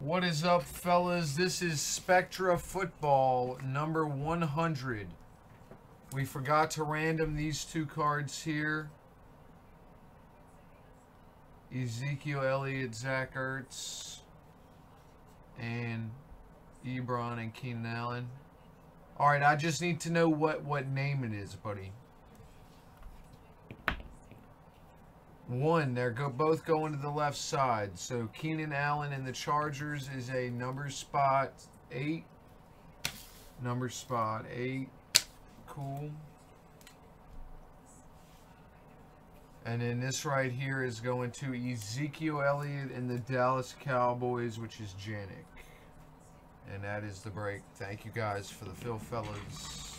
What is up, fellas? This is Spectra Football number 100. We forgot to random these two cards here. Ezekiel Elliott, Zach Ertz, and Ebron and Keenan Allen. Alright, I just need to know what, what name it is, buddy. One, they're go, both going to the left side. So Keenan Allen and the Chargers is a number spot eight. Number spot eight. Cool. And then this right here is going to Ezekiel Elliott and the Dallas Cowboys, which is Janik. And that is the break. Thank you guys for the Phil Fellas.